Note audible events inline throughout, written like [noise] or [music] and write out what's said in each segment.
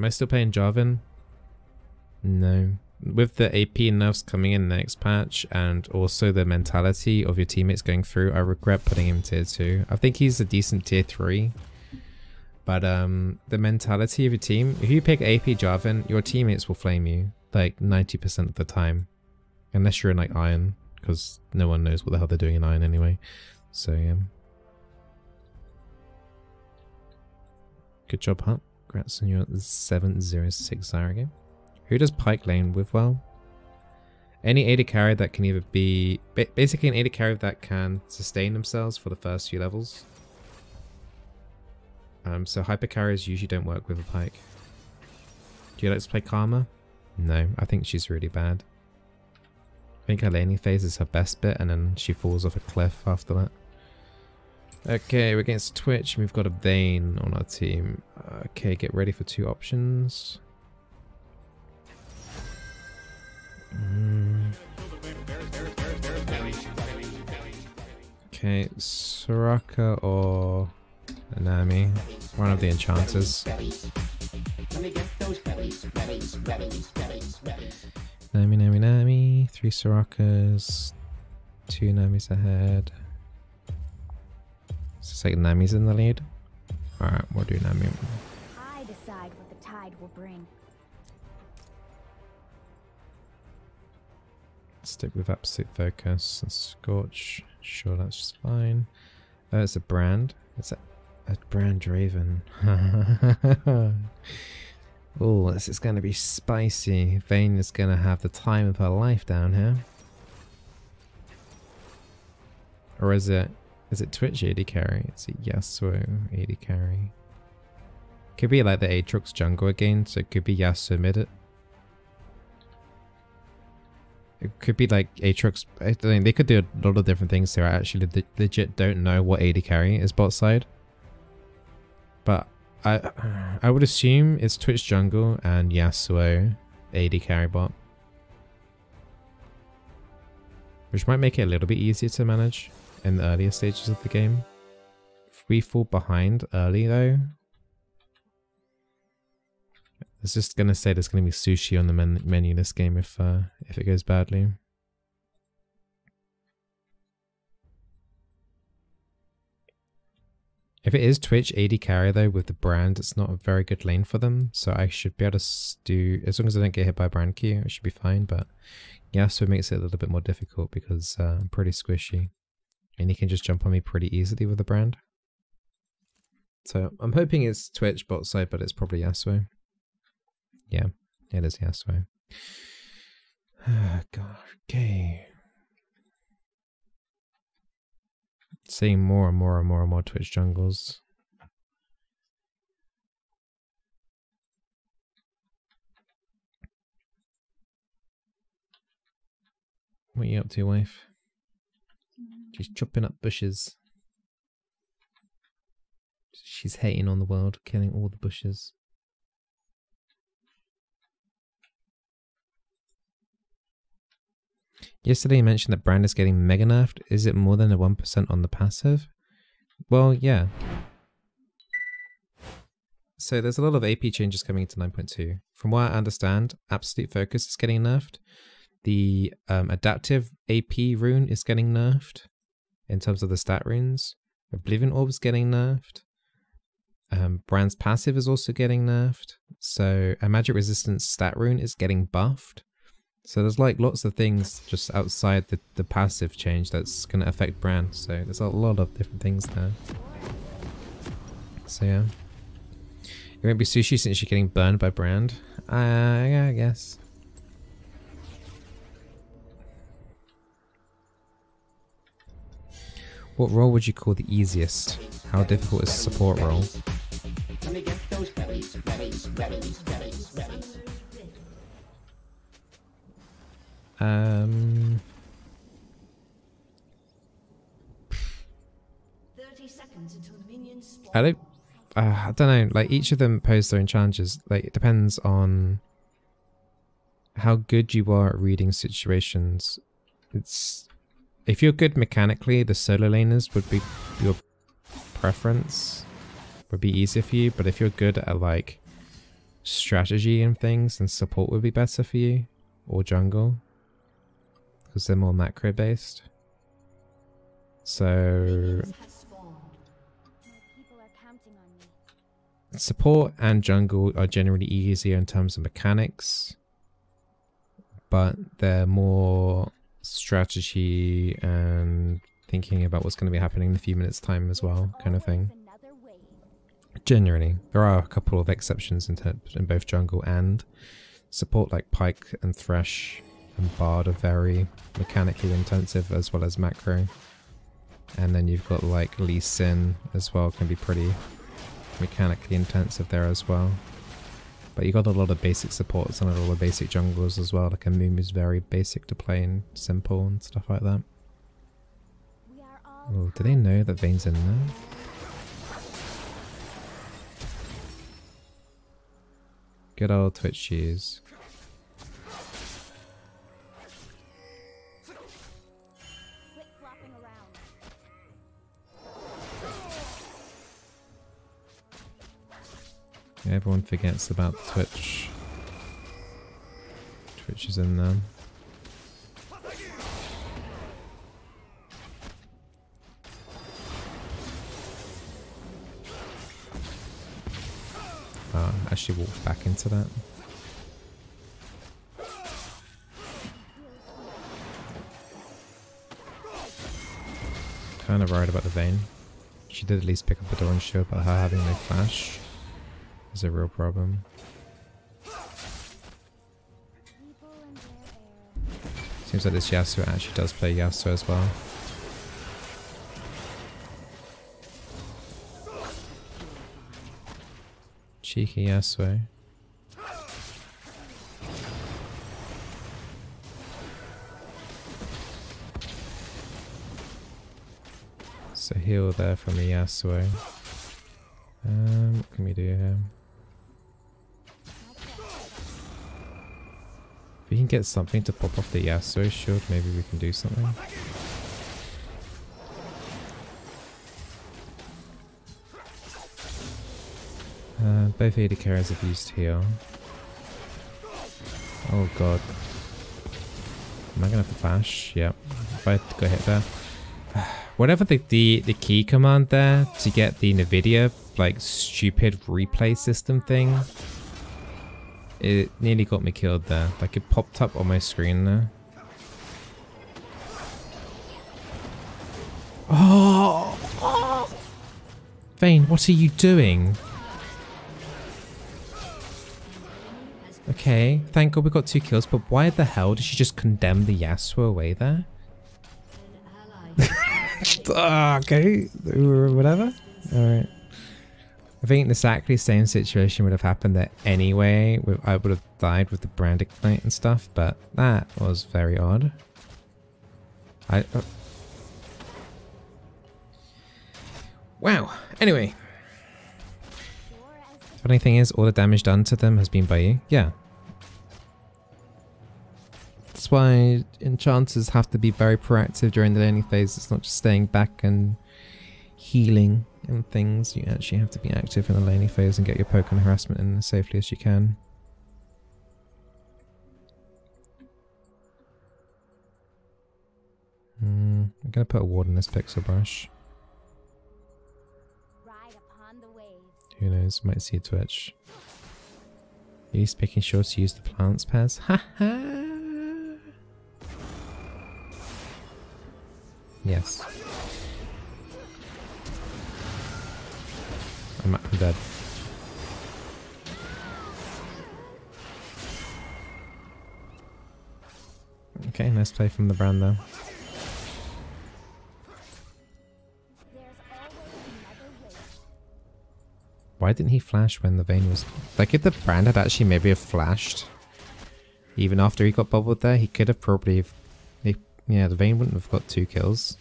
Am I still playing Jarvan? No. With the AP nerfs coming in the next patch and also the mentality of your teammates going through, I regret putting him tier 2. I think he's a decent tier 3. But um, the mentality of your team, if you pick AP Jarvan, your teammates will flame you like 90% of the time. Unless you're in like Iron, because no one knows what the hell they're doing in Iron anyway. So yeah. Good job, Hunt. Congrats on your 706 Zyra. Who does Pyke lane with well? Any AD carry that can either be... Basically an AD carry that can sustain themselves for the first few levels. Um, so hyper carriers usually don't work with a Pyke. Do you like to play Karma? No, I think she's really bad. I think her laning phase is her best bit and then she falls off a cliff after that. Okay, we're against Twitch. We've got a Vayne on our team. Okay, get ready for two options. Mm. Okay, Soraka or Nami. One of the enchanters. Nami, Nami, Nami. Three Sorakas. Two Namis ahead. It's like Nami's in the lead. Alright, we'll do Nami. I decide what the tide will bring. Stick with absolute focus and Scorch. Sure, that's just fine. Oh, it's a brand. It's a, a brand Raven. [laughs] oh, this is going to be spicy. Vayne is going to have the time of her life down here. Or is it is it Twitch AD carry? Is it Yasuo AD carry? Could be like the Aatrox jungle again, so it could be Yasuo mid it. It could be like Aatrox. I think they could do a lot of different things here. I actually legit don't know what AD carry is bot side. But I I would assume it's Twitch jungle and Yasuo AD carry bot. Which might make it a little bit easier to manage in the earlier stages of the game. If we fall behind early though, it's just gonna say there's gonna be sushi on the men menu this game if uh, if it goes badly. If it is Twitch AD carry though with the brand, it's not a very good lane for them. So I should be able to do, as long as I don't get hit by brand Q, I should be fine. But yeah, so it makes it a little bit more difficult because uh, I'm pretty squishy. And he can just jump on me pretty easily with the brand. So I'm hoping it's Twitch bot side, but it's probably Yasuo. Yeah, it is Yasuo. [sighs] God, okay. Seeing more and more and more and more Twitch jungles. What are you up to, wife? She's chopping up bushes. She's hating on the world, killing all the bushes. Yesterday you mentioned that Brand is getting mega nerfed. Is it more than a 1% on the passive? Well, yeah. So there's a lot of AP changes coming into 9.2. From what I understand, Absolute Focus is getting nerfed. The um, Adaptive AP rune is getting nerfed in terms of the stat runes. Oblivion Orb is getting nerfed. Um, Brand's passive is also getting nerfed. So a magic resistance stat rune is getting buffed. So there's like lots of things just outside the, the passive change that's going to affect Brand. So there's a lot of different things there. So yeah. It won't be sushi since you're getting burned by Brand. Uh, yeah, I guess. What role would you call the easiest? How difficult is a support role? Um... I don't, uh, I don't know, like each of them pose their own challenges. Like it depends on how good you are at reading situations. It's if you're good mechanically, the solo laners would be your preference. Would be easier for you, but if you're good at like strategy and things, then support would be better for you. Or jungle. Because they're more macro based. So support and jungle are generally easier in terms of mechanics. But they're more strategy and thinking about what's going to be happening in a few minutes time as well, kind of thing. Generally, there are a couple of exceptions in, in both jungle and support, like Pyke and Thresh and Bard are very mechanically intensive as well as macro. And then you've got like Lee Sin as well, can be pretty mechanically intensive there as well. But you got a lot of basic supports and a lot of basic junglers as well. Like a Moom is very basic to play and simple and stuff like that. Oh, do they know that Vayne's in there? Good old Twitch shoes. Everyone forgets about Twitch. Twitch is in there. Ah, I actually walked back into that. Kind of worried about the Vayne. She did at least pick up a Doran's Shield, but her having no flash is a real problem. Seems like this Yasuo actually does play Yasuo as well. Cheeky Yasuo. So heal there from the Yasuo. Um, what can we do here? We can get something to pop off the Yasuo shield, maybe we can do something. Uh, both AD carriers have used heal. Oh god. Am I gonna have to flash? Yep. If I go hit there. [sighs] Whatever the, the, the key command there to get the NVIDIA, like, stupid replay system thing, it nearly got me killed there. Like, it popped up on my screen there. Oh! oh. Vayne, what are you doing? Okay, thank god we got two kills, but why the hell did she just condemn the Yasuo away there? [laughs] [laughs] Ah, okay, whatever. Alright. I think the exactly same situation would have happened there anyway. I would have died with the brand ignite and stuff, but that was very odd. I. Uh... Wow. Anyway, funny thing is, all the damage done to them has been by you. Yeah. That's why enchanters have to be very proactive during the learning phase. It's not just staying back and healing and things. You actually have to be active in the laning phase and get your Pokemon harassment in as safely as you can. Hmm, I'm gonna put a ward in this pixel brush. ride upon the waves. Who knows? Might see a Twitch. He's making sure to use the plants pairs. Ha ha! Yes. I'm, I'm dead. Okay, nice play from the brand though. Why didn't he flash when the Vayne was... Like, if the brand had actually maybe have flashed, even after he got bubbled there, he could have probably... He, yeah, the Vayne wouldn't have got two kills.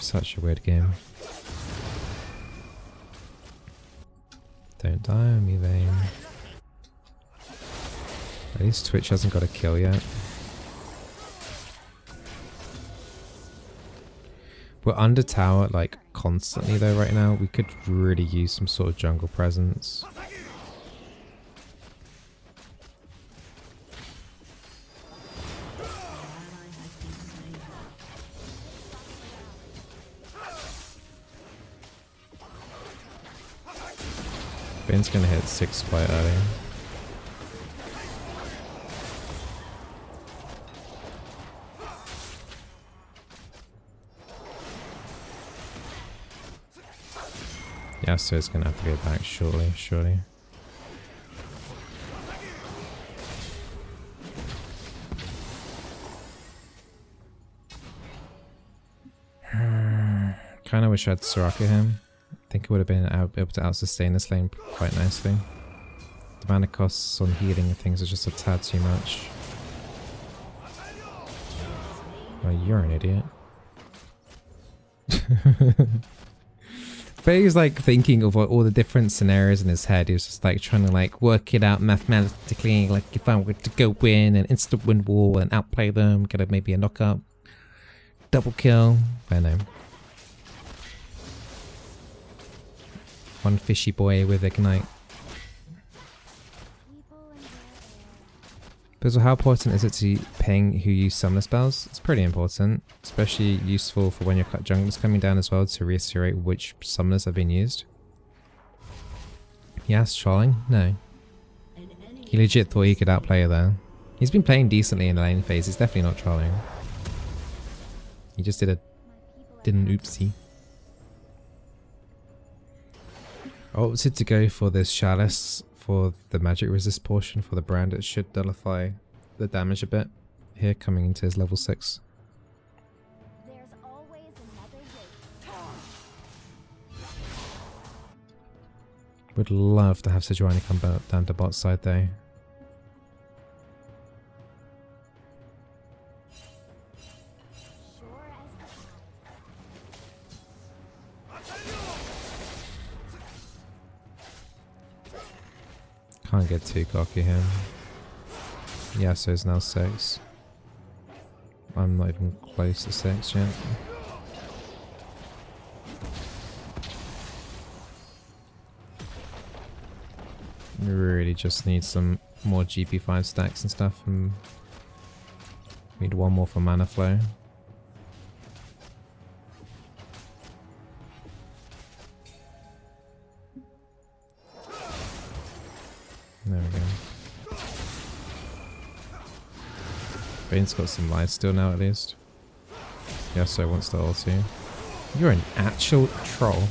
Such a weird game. Don't die on me, Vayne. At least Twitch hasn't got a kill yet. We're under tower like constantly though right now. We could really use some sort of jungle presence. Ben's gonna hit six quite early. Yeah, so it's gonna have to go back shortly, surely. [sighs] Kinda wish I'd Soraka him. I think it would have been out, able to out-sustain this lane quite nicely. The mana costs on healing and things are just a tad too much. Oh, you're an idiot. [laughs] but he's like thinking of all the different scenarios in his head. He was just like trying to like work it out mathematically. Like if I were to go win and instant win wall and outplay them, get a, maybe a knockup, double kill. I know. One fishy boy with ignite. So how important is it to ping who use summoner spells? It's pretty important, especially useful for when your jungler's coming down as well to reiterate which summoners have been used. Yes, trolling? No. He legit thought he could outplay her there. He's been playing decently in the lane phase, he's definitely not trolling. He just did a did an oopsie. I opted to go for this chalice for the magic resist portion for the brand. It should nullify the damage a bit here coming into his level 6. There's always another way. Would love to have Sejuani come down to bot side though. Can't get too cocky here. Yasuo's now 6. I'm not even close to 6 yet. Really just need some more GP5 stacks and stuff and need one more for mana flow. Bane's got some life still now at least. Yasuo wants the ulti. You're an actual troll.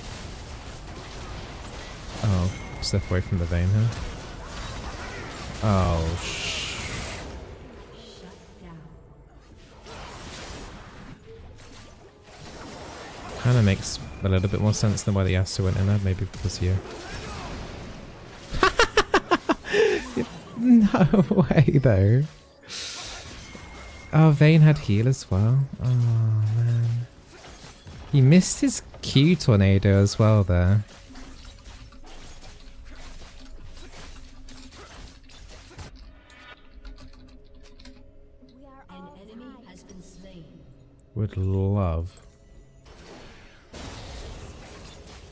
Oh, step away from the Vayne here. Oh, sh. Kind of makes a little bit more sense than why the Yasuo went in there. Maybe because you. [laughs] no way, though. Ah, oh, Vayne had heal as well. Oh, man. He missed his Q tornado as well there. Would love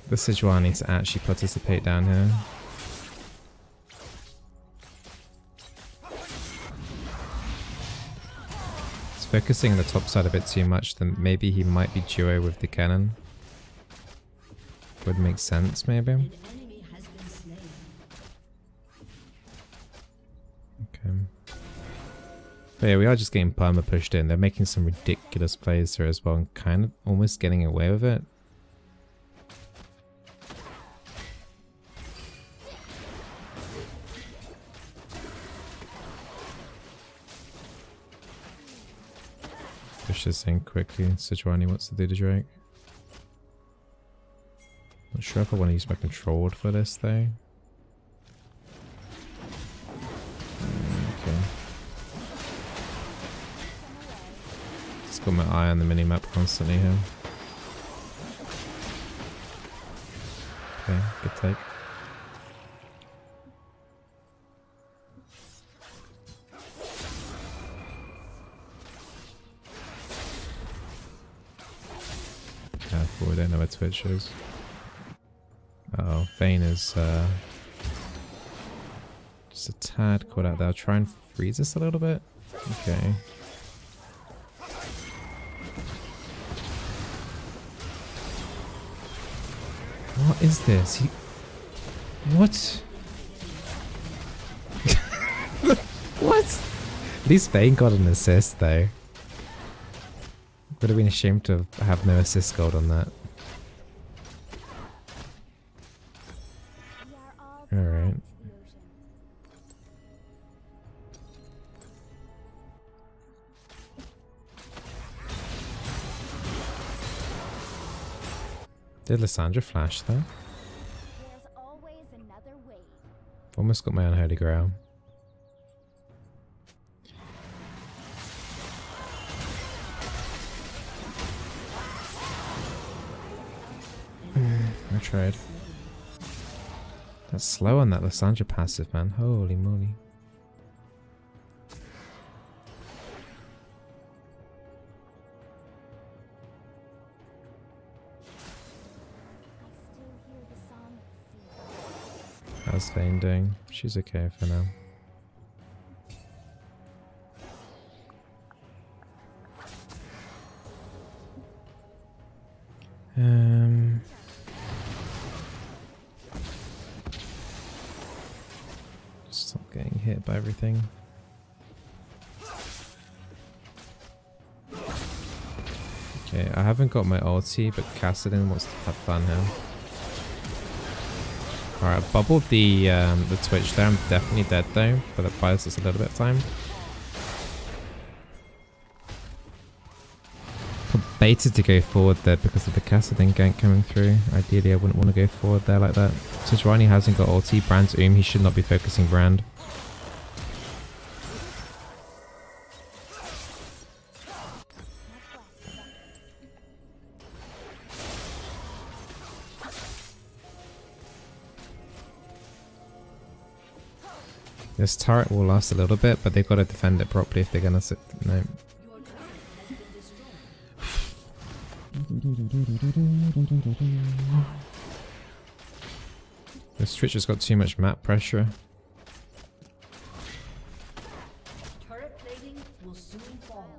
the Sejuani to actually participate down here. Focusing on the top side a bit too much, then maybe he might be duo with the cannon. Would make sense, maybe. An enemy has been slain. Okay. But yeah, we are just getting perma pushed in. They're making some ridiculous plays here as well and kind of almost getting away with it. Push this in quickly. Sejuani wants to do the Drake. Not sure if I want to use my controlled for this though. Okay. Just got my eye on the minimap constantly here. Okay, good take. Uh oh, Vayne is uh, just a tad caught out there. I'll try and freeze this a little bit. Okay. What is this? He... What? [laughs] what? At least Vayne got an assist though. Would have been ashamed to have no assist gold on that. Did Lissandra flash though? There's always another wave. Almost got my unholy grail. [sighs] I tried. That's slow on that Lissandra passive, man. Holy moly. How's Vayne doing? She's okay for now. Um. Stop getting hit by everything. Okay, I haven't got my ulti, but Kassadin wants to have fun here. Alright, bubbled the um, the Twitch there. I'm definitely dead though, but that buys us a little bit of time. Baited to go forward there because of the Kassadin gank coming through. Ideally, I wouldn't want to go forward there like that. Since Rani hasn't got ulti, Brand's Oom, he should not be focusing Brand. This turret will last a little bit, but they've got to defend it properly if they're gonna sit. No. This Twitch has got too much map pressure. Turret plating will soon fall.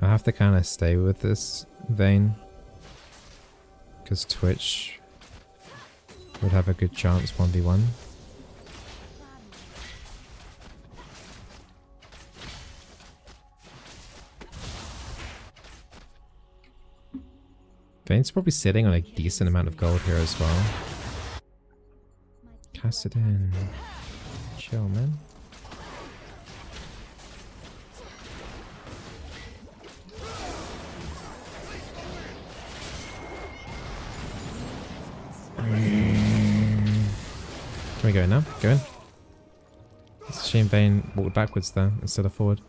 I have to kind of stay with this Vayne. Because Twitch would have a good chance 1v1. Vayne's probably sitting on a decent amount of gold here as well. Kassadin. Chill, man. We go now? Go in. Shame Vayne walked backwards there instead of forward.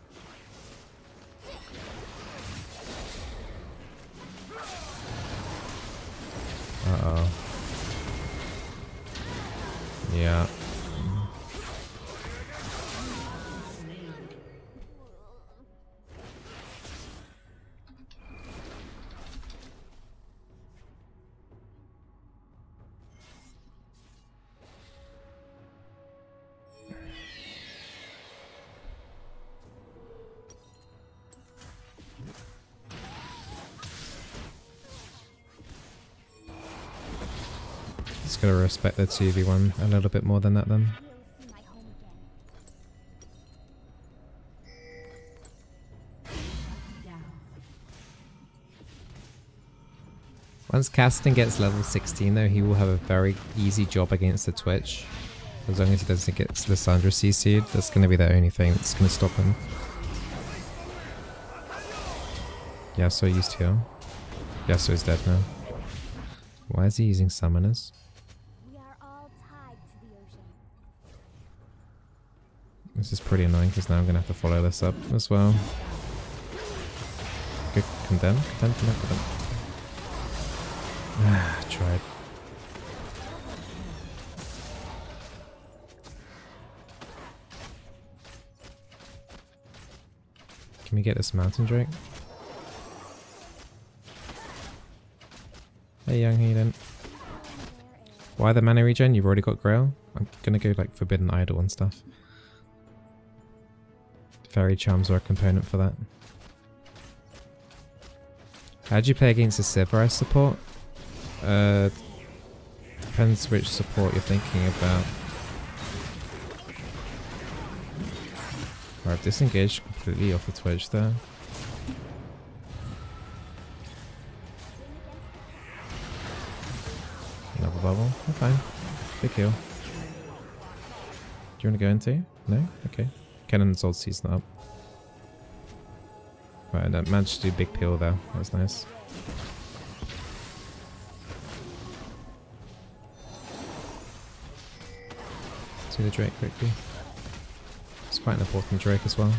Just gotta respect the 2v1 a little bit more than that then. Once Caston gets level 16 though, he will have a very easy job against the Twitch. As long as he doesn't get Lissandra CC'd, that's gonna be the only thing that's gonna stop him. Yasuo used heal. Is dead now. Why is he using summoners? This is pretty annoying because now I'm going to have to follow this up as well. Good. Condemn, condemn, condemn, condemn. Ah, tried. Can we get this mountain drake? Hey, young heathen. Why the mana regen? You've already got Grail? I'm gonna go like Forbidden Idol and stuff. Faerie Charms are a component for that. How do you play against a Sivir support? Uh, depends which support you're thinking about. I've disengaged completely off the Twitch there. Another bubble. Fine. Big heal. Do you want to go into? No? Okay. Kennen's old season up. Right, I managed to do big peel there. That was nice. See the Drake quickly. It's quite an important Drake as well.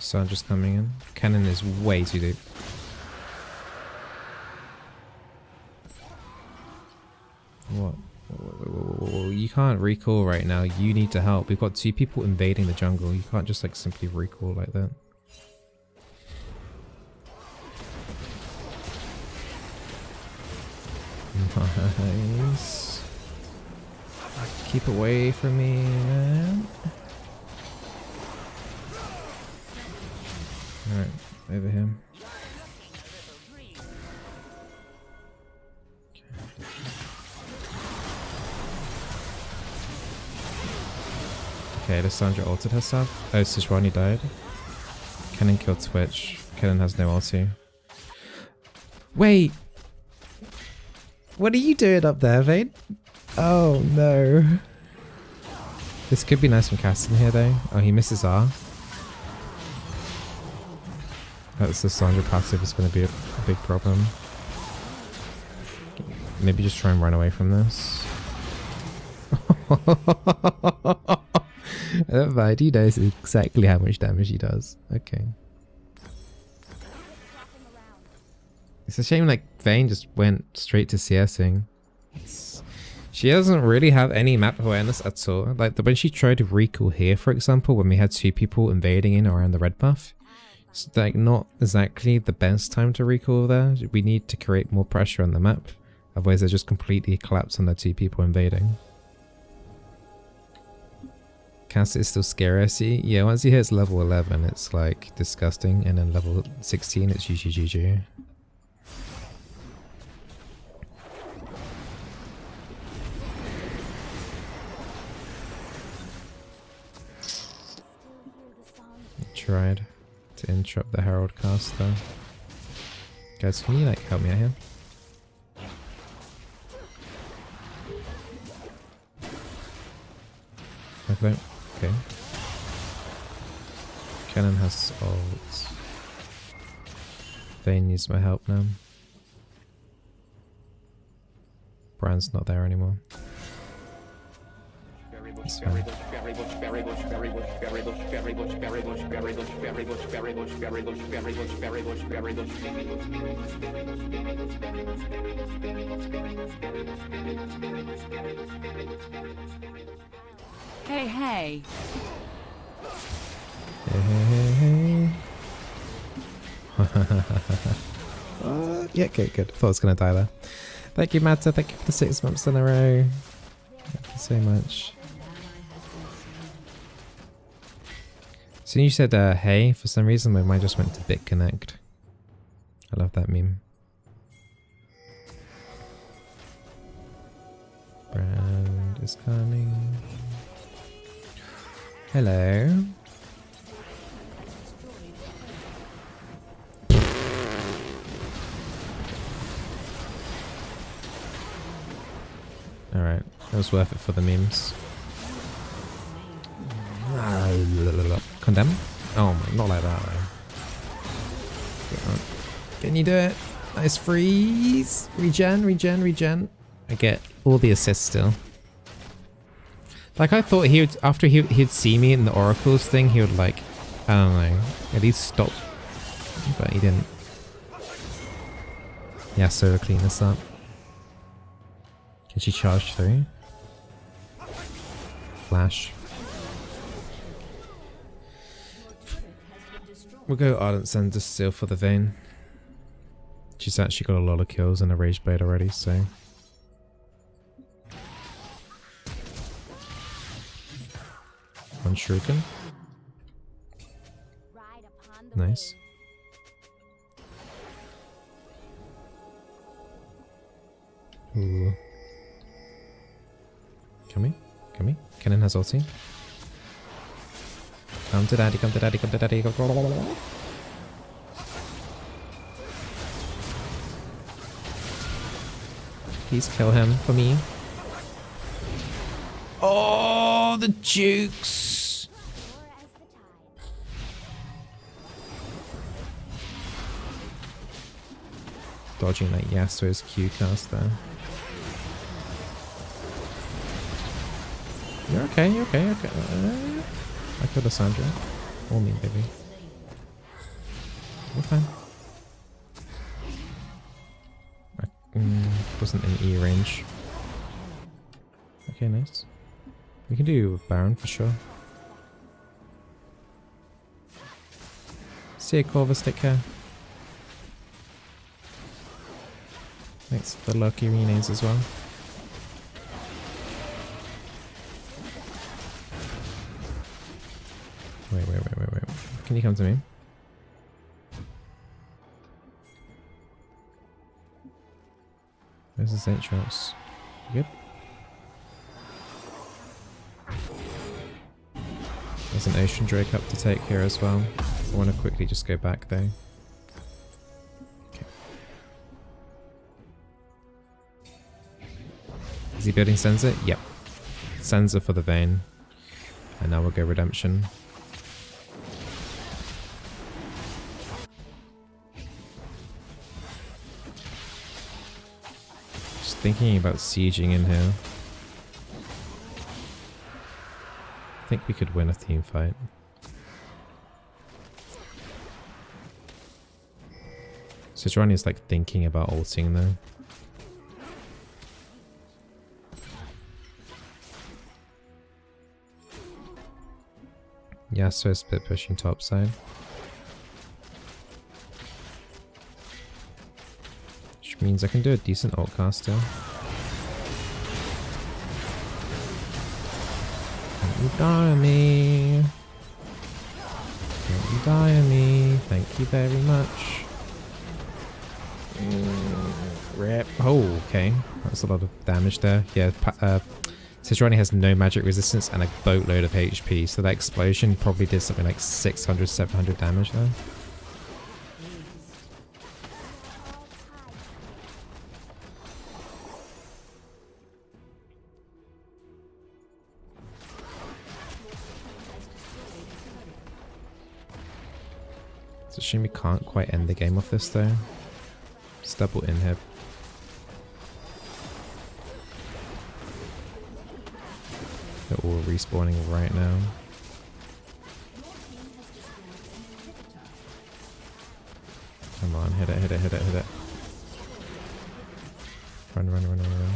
Sun just coming in. Cannon is way too deep. What? You can't recall right now. You need to help. We've got two people invading the jungle. You can't just like simply recall like that. Nice. Keep away from me, man. Alright, over him. Okay, Lissandra altered herself. Oh, Sejuani died. Kennen killed Twitch. Kennen has no ulti. Wait! What are you doing up there, Vayne? Oh no. This could be nice from Caston here though. Oh, he misses R. That's the Sandra passive is going to be a, a big problem. Maybe just try and run away from this. [laughs] Uh, right, he knows exactly how much damage he does. Okay. It's a shame like Vayne just went straight to CSing. She doesn't really have any map awareness at all. Like the, when she tried to recall here, for example, when we had two people invading in around the red buff, it's like not exactly the best time to recall there. We need to create more pressure on the map. Otherwise they just completely collapse on the two people invading. Cast is still scary, I see. Yeah, once he hits level 11, it's like disgusting. And then level 16, it's GGGG. Tried to interrupt the Herald cast though. Guys, can you like help me out here? Okay. Okay. Kennen has ult. Vayne needs my help now. Brand's not there anymore. It's fine. Hey, hey. Hey, hey, hey, uh, yeah, good, good. Thought I was going to die there. Thank you, Matta. Thank you for the six months in a row. Thank you so much. So you said, uh, hey, for some reason my mind just went to BitConnect. I love that meme. Brand is coming. Hello. Alright, that was worth it for the memes. Condemn? Oh my, not like that though. Can you do it? Nice freeze! Regen, regen, regen. I get all the assists still. Like I thought he would, after he, he'd see me in the oracles thing, he would like, I don't know, at least stop. But he didn't. Yeah, so clean this up. Can she charge through? Flash. We'll go Ardent Censer just seal for the Vayne. she's actually got a lot of kills in a Rage Blade already, so... Shuriken. Nice. Ooh. Come here. Come here. Kennen has ulti. Come to daddy, come to daddy, come to daddy. Go. Please kill him for me. Oh, the jukes! Dodging like Yasuo's Q cast there. You're okay, you're okay, okay. Uh, I killed a Sandra. Or me, baby. We're fine. I mm, wasn't in E range. Okay, nice. We can do Baron for sure. See you, Corvus, take care. For the lucky renames as well. Wait, wait, wait, wait, wait. Can you come to me? Where's the Saint? Good? There's an Ocean Drake up to take here as well. I want to quickly just go back though. Is he building Censer? Yep. Censer for the Vayne. And now we'll go Redemption. Just thinking about sieging in here. I think we could win a team fight. So Sejuani is like thinking about ulting though. Yeah, so it's a pushing top side. Which means I can do a decent ult cast still. Don't you die on me. Don't you die on me. Thank you very much. Mm, Rip. Oh, okay. That's a lot of damage there. Yeah, uh, Sejuani has no magic resistance and a boatload of HP, so that explosion probably did something like 600, 700 damage there. It's shame we can't quite end the game off this though. Just double inhib. All respawning right now. Come on, hit it, hit it, hit it, hit it. Run, run, run, run, run.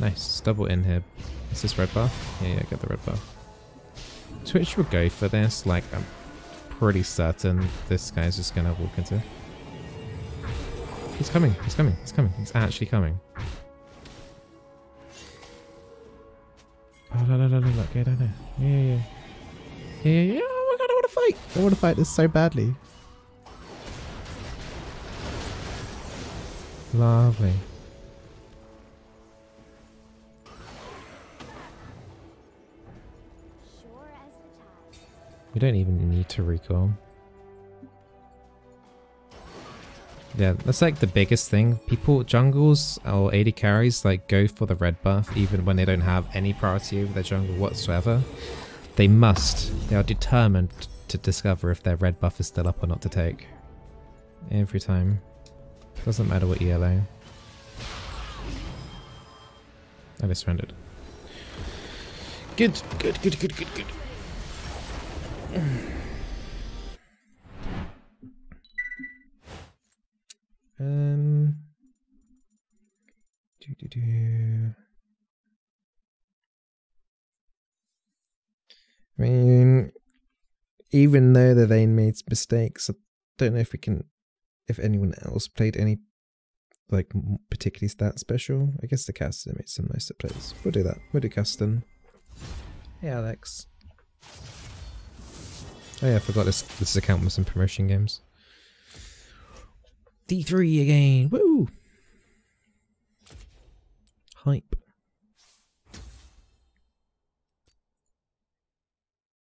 Nice, double inhib. Is this red buff? Yeah, yeah, get the red buff. Twitch will go for this, like, I'm pretty certain this guy's just gonna walk into... He's coming, he's coming, he's coming, he's actually coming. Get down there. Yeah, yeah, yeah. Yeah, yeah, yeah. Oh my god, I want to fight. I want to fight this so badly. Lovely. Sure as the tide. We don't even need to recall. Yeah, that's like the biggest thing. People, jungles or AD carries, like go for the red buff even when they don't have any priority over their jungle whatsoever. They must. They are determined to discover if their red buff is still up or not to take. Every time. Doesn't matter what ELO. I just surrendered. Good, good, good, good, good, good. I mean, even though the Vayne made mistakes, I don't know if we can if anyone else played any like particularly stat special. I guess the Caston makes some nicer plays. We'll do that. We'll do Caston. Hey Alex. Oh yeah, I forgot this this account with some promotion games. D3 again. Woo! Hype.